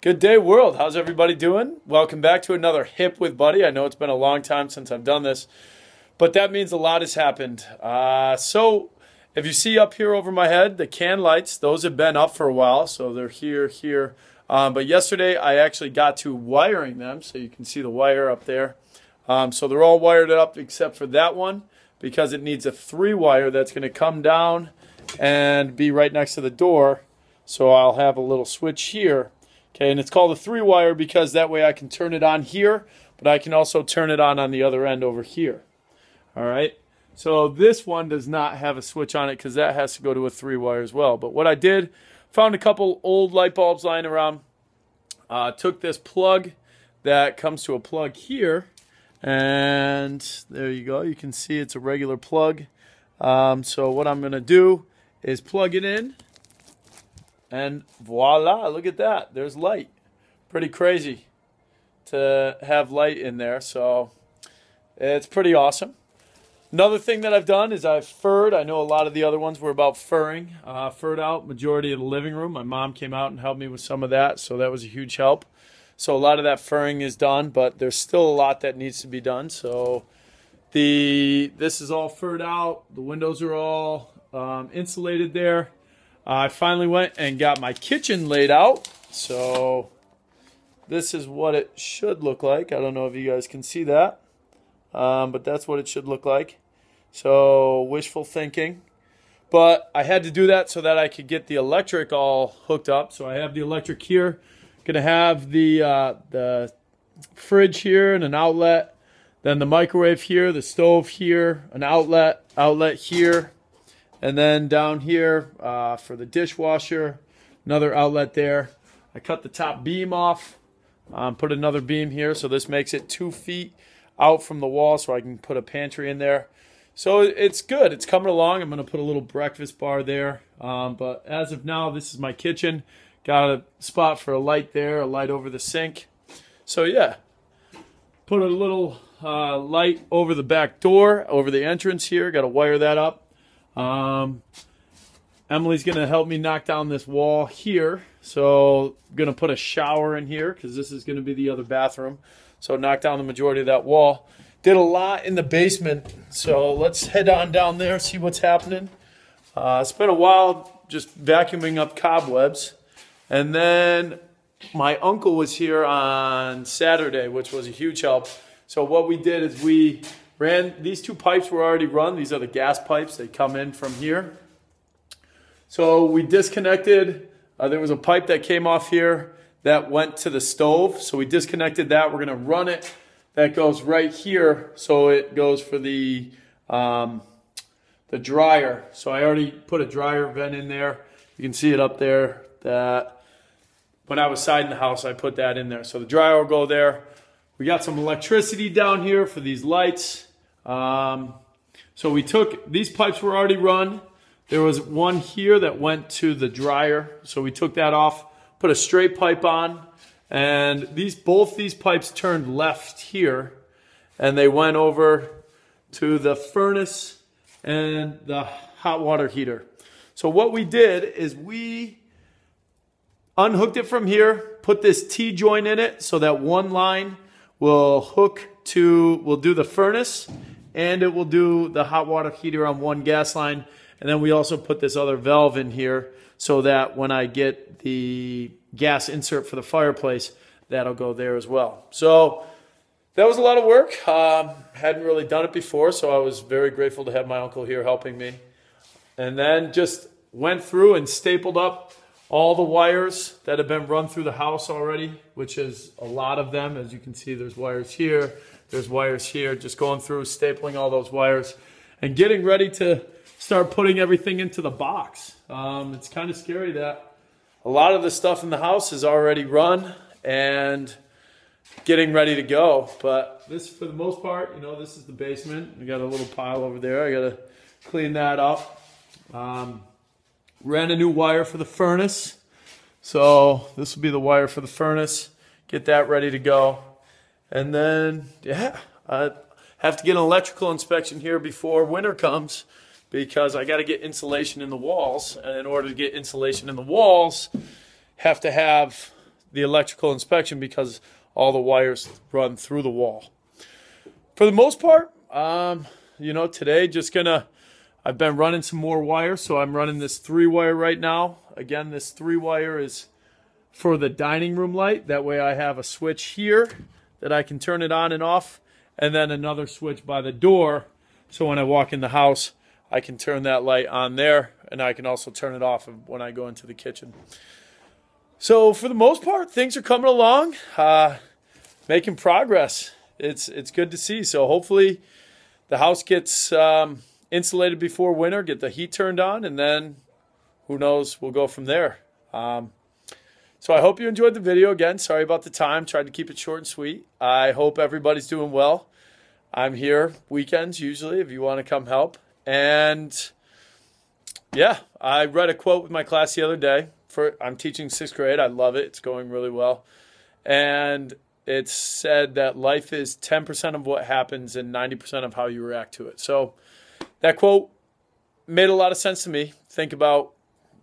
Good day, world. How's everybody doing? Welcome back to another Hip with Buddy. I know it's been a long time since I've done this, but that means a lot has happened. Uh, so, if you see up here over my head, the can lights, those have been up for a while, so they're here, here. Um, but yesterday, I actually got to wiring them, so you can see the wire up there. Um, so they're all wired up except for that one because it needs a three wire that's going to come down and be right next to the door. So I'll have a little switch here Okay, and it's called a three wire because that way I can turn it on here, but I can also turn it on on the other end over here. All right, so this one does not have a switch on it because that has to go to a three wire as well. But what I did, found a couple old light bulbs lying around, uh, took this plug that comes to a plug here, and there you go. You can see it's a regular plug. Um, so what I'm going to do is plug it in and voila, look at that. There's light. Pretty crazy to have light in there. So it's pretty awesome. Another thing that I've done is I've furred. I know a lot of the other ones were about furring. Uh, furred out majority of the living room. My mom came out and helped me with some of that, so that was a huge help. So a lot of that furring is done, but there's still a lot that needs to be done. So the this is all furred out. The windows are all um, insulated there. I finally went and got my kitchen laid out. So this is what it should look like. I don't know if you guys can see that, um, but that's what it should look like. So wishful thinking. But I had to do that so that I could get the electric all hooked up. So I have the electric here. Gonna have the uh, the fridge here and an outlet. Then the microwave here, the stove here, an outlet, outlet here, and then down here uh, for the dishwasher, another outlet there. I cut the top beam off, um, put another beam here, so this makes it two feet out from the wall so I can put a pantry in there. So it's good. It's coming along. I'm going to put a little breakfast bar there. Um, but as of now, this is my kitchen. Got a spot for a light there, a light over the sink. So yeah, put a little uh, light over the back door, over the entrance here. Got to wire that up. Um, Emily's going to help me knock down this wall here. So I'm going to put a shower in here because this is going to be the other bathroom. So knock down the majority of that wall. Did a lot in the basement. So let's head on down there, see what's happening. Uh, it's been a while just vacuuming up cobwebs. And then my uncle was here on Saturday, which was a huge help. So what we did is we Ran, these two pipes were already run. These are the gas pipes. They come in from here. So we disconnected. Uh, there was a pipe that came off here that went to the stove. So we disconnected that. We're going to run it. That goes right here. So it goes for the, um, the dryer. So I already put a dryer vent in there. You can see it up there that when I was siding the house, I put that in there. So the dryer will go there. We got some electricity down here for these lights. Um, so we took, these pipes were already run. There was one here that went to the dryer. So we took that off, put a straight pipe on, and these both these pipes turned left here, and they went over to the furnace and the hot water heater. So what we did is we unhooked it from here, put this T-joint in it so that one line will hook to, will do the furnace and it will do the hot water heater on one gas line. And then we also put this other valve in here so that when I get the gas insert for the fireplace, that'll go there as well. So that was a lot of work. Um, hadn't really done it before, so I was very grateful to have my uncle here helping me. And then just went through and stapled up all the wires that have been run through the house already, which is a lot of them. As you can see, there's wires here, there's wires here, just going through, stapling all those wires and getting ready to start putting everything into the box. Um, it's kind of scary that a lot of the stuff in the house is already run and getting ready to go. But this, for the most part, you know, this is the basement. We got a little pile over there. I got to clean that up. Um, ran a new wire for the furnace. So this will be the wire for the furnace. Get that ready to go. And then, yeah, I have to get an electrical inspection here before winter comes because I got to get insulation in the walls. And in order to get insulation in the walls, have to have the electrical inspection because all the wires run through the wall. For the most part, um, you know, today just gonna, I've been running some more wire, so I'm running this three wire right now. Again, this three wire is for the dining room light. That way I have a switch here that I can turn it on and off, and then another switch by the door. So when I walk in the house, I can turn that light on there, and I can also turn it off when I go into the kitchen. So for the most part, things are coming along, uh, making progress. It's it's good to see. So hopefully, the house gets um, insulated before winter, get the heat turned on, and then who knows? We'll go from there. Um, so I hope you enjoyed the video. Again, sorry about the time. Tried to keep it short and sweet. I hope everybody's doing well. I'm here weekends usually if you want to come help. And yeah, I read a quote with my class the other day. For I'm teaching sixth grade. I love it. It's going really well. And it said that life is 10% of what happens and 90% of how you react to it. So that quote made a lot of sense to me. Think about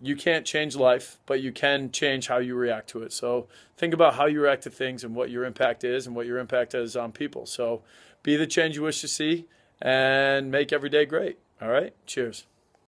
you can't change life, but you can change how you react to it. So think about how you react to things and what your impact is and what your impact is on people. So be the change you wish to see and make every day great. All right. Cheers.